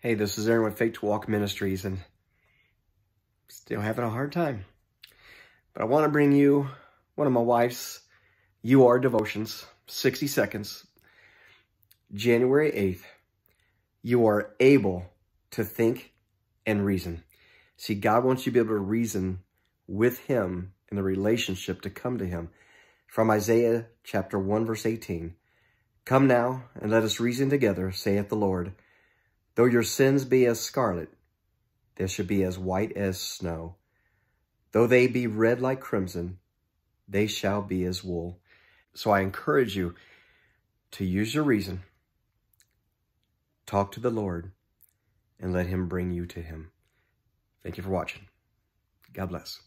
Hey, this is Aaron with Faith to Walk Ministries and still having a hard time. But I want to bring you one of my wife's You Are devotions, 60 seconds, January 8th. You are able to think and reason. See, God wants you to be able to reason with him in the relationship to come to him. From Isaiah chapter 1, verse 18. Come now, and let us reason together, saith the Lord. Though your sins be as scarlet, they shall be as white as snow. Though they be red like crimson, they shall be as wool. So I encourage you to use your reason, talk to the Lord, and let him bring you to him. Thank you for watching. God bless.